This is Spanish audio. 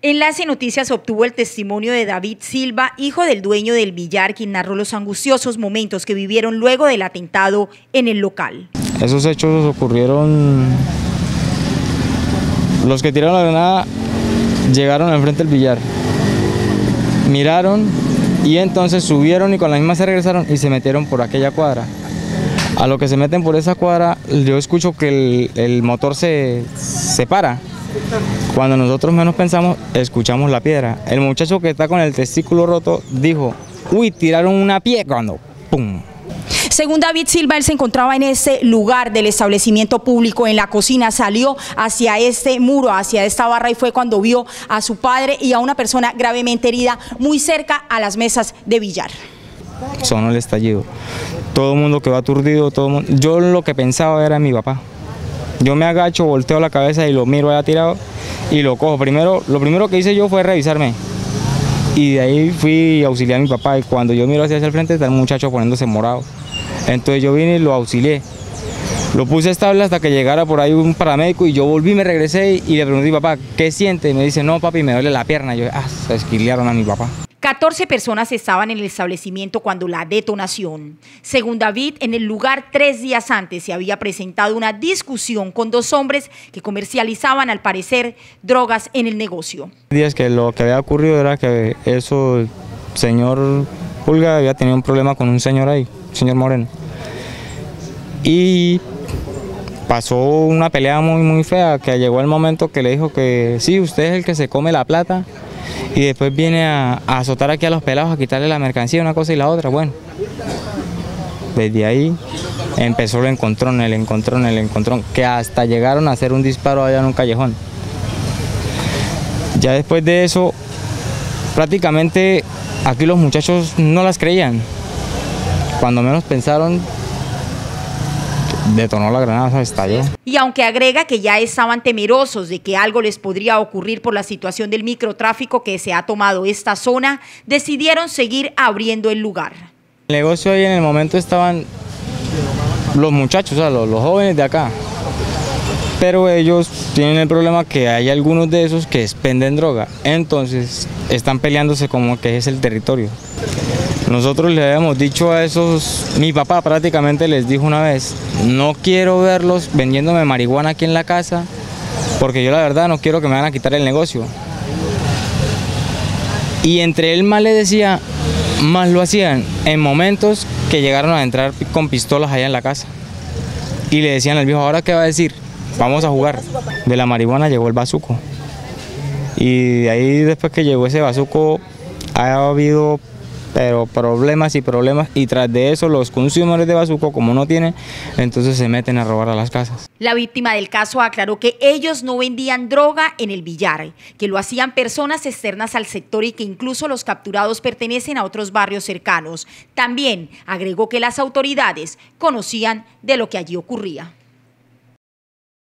Enlace Noticias obtuvo el testimonio de David Silva, hijo del dueño del billar, quien narró los angustiosos momentos que vivieron luego del atentado en el local. Esos hechos ocurrieron... Los que tiraron la granada llegaron al frente del billar, miraron y entonces subieron y con la misma se regresaron y se metieron por aquella cuadra. A lo que se meten por esa cuadra, yo escucho que el, el motor se, se para cuando nosotros menos pensamos, escuchamos la piedra. El muchacho que está con el testículo roto dijo, uy, tiraron una pie cuando, ¡pum! Según David Silva, él se encontraba en ese lugar del establecimiento público, en la cocina, salió hacia este muro, hacia esta barra y fue cuando vio a su padre y a una persona gravemente herida muy cerca a las mesas de billar. Sonó el estallido. Todo el mundo quedó aturdido, todo mundo... yo lo que pensaba era mi papá. Yo me agacho, volteo la cabeza y lo miro allá tirado y lo cojo. Primero, lo primero que hice yo fue revisarme. Y de ahí fui a auxiliar a mi papá y cuando yo miro hacia el frente está el muchacho poniéndose morado. Entonces yo vine y lo auxilié. Lo puse estable hasta que llegara por ahí un paramédico y yo volví, me regresé y le pregunté a mi papá, ¿qué siente? Y me dice, no papi, me duele la pierna. yo, ah, se esquilearon a mi papá. 14 personas estaban en el establecimiento cuando la detonación. Según David, en el lugar tres días antes se había presentado una discusión con dos hombres que comercializaban al parecer drogas en el negocio. Días que lo que había ocurrido era que eso, señor Pulga había tenido un problema con un señor ahí, señor Moreno. Y pasó una pelea muy muy fea que llegó el momento que le dijo que sí, usted es el que se come la plata y después viene a, azotar aquí a los pelados, a quitarle la mercancía, una cosa y la otra. Bueno, desde ahí empezó el encontrón, el encontrón, el encontrón, que hasta llegaron a hacer un disparo allá en un callejón. Ya después de eso, prácticamente aquí los muchachos no las creían. Cuando menos pensaron, detonó la granada, estalló. Y aunque agrega que ya estaban temerosos de que algo les podría ocurrir por la situación del microtráfico que se ha tomado esta zona, decidieron seguir abriendo el lugar. El negocio ahí en el momento estaban los muchachos, o sea, los, los jóvenes de acá. Pero ellos tienen el problema que hay algunos de esos que expenden droga. Entonces están peleándose como que es el territorio. Nosotros le habíamos dicho a esos, mi papá prácticamente les dijo una vez, no quiero verlos vendiéndome marihuana aquí en la casa, porque yo la verdad no quiero que me van a quitar el negocio. Y entre él más le decía, más lo hacían en momentos que llegaron a entrar con pistolas allá en la casa. Y le decían al viejo, ¿ahora qué va a decir? Vamos a jugar. De la marihuana llegó el bazuco. Y de ahí después que llegó ese bazuco ha habido pero problemas y problemas y tras de eso los consumidores de bazuco como no tienen, entonces se meten a robar a las casas. La víctima del caso aclaró que ellos no vendían droga en el billar, que lo hacían personas externas al sector y que incluso los capturados pertenecen a otros barrios cercanos. También agregó que las autoridades conocían de lo que allí ocurría.